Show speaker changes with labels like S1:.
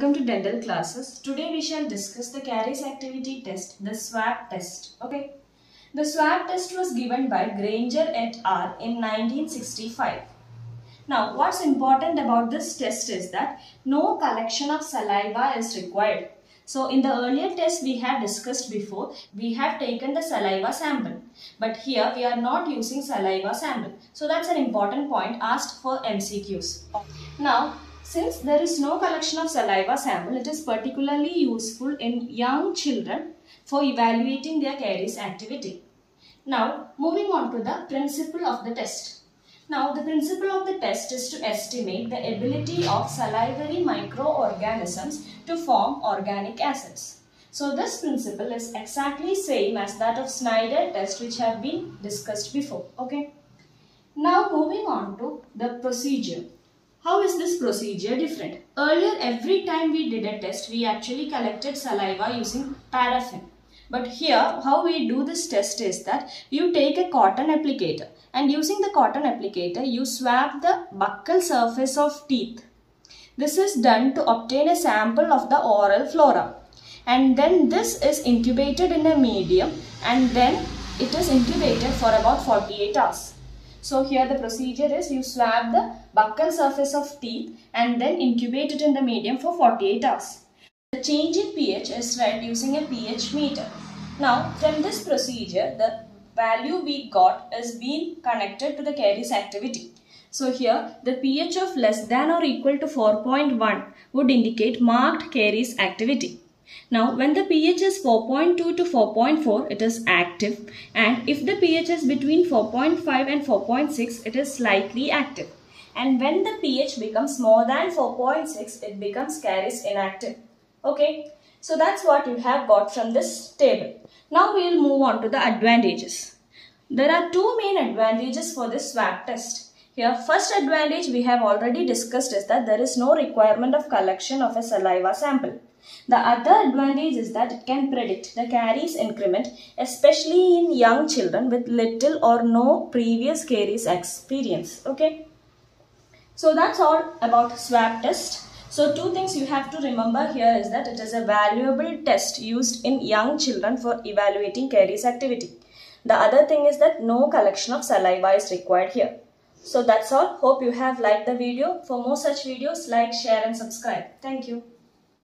S1: welcome to dental classes. Today we shall discuss the caries activity test, the SWAB test. Okay. The SWAB test was given by Grainger et al. in 1965. Now what's important about this test is that no collection of saliva is required. So in the earlier test we have discussed before, we have taken the saliva sample. But here we are not using saliva sample. So that's an important point asked for MCQs. Now since there is no collection of saliva sample, it is particularly useful in young children for evaluating their caries activity. Now, moving on to the principle of the test. Now, the principle of the test is to estimate the ability of salivary microorganisms to form organic acids. So, this principle is exactly same as that of Snyder test which have been discussed before. Okay. Now, moving on to the procedure. How is this procedure different? Earlier, every time we did a test, we actually collected saliva using paraffin. But here, how we do this test is that you take a cotton applicator and using the cotton applicator, you swab the buccal surface of teeth. This is done to obtain a sample of the oral flora. And then this is incubated in a medium and then it is incubated for about 48 hours. So here the procedure is you swab the buccal surface of teeth and then incubate it in the medium for 48 hours. The change in pH is read using a pH meter. Now from this procedure the value we got is being connected to the caries activity. So here the pH of less than or equal to 4.1 would indicate marked caries activity. Now when the pH is 4.2 to 4.4 it is active and if the pH is between 4.5 and 4.6 it is slightly active and when the pH becomes more than 4.6 it becomes caries inactive. Okay so that's what you have got from this table. Now we will move on to the advantages. There are two main advantages for this swab test. Here first advantage we have already discussed is that there is no requirement of collection of a saliva sample. The other advantage is that it can predict the caries increment, especially in young children with little or no previous caries experience. Okay. So that's all about swab test. So two things you have to remember here is that it is a valuable test used in young children for evaluating caries activity. The other thing is that no collection of saliva is required here. So that's all. Hope you have liked the video. For more such videos, like, share and subscribe. Thank you.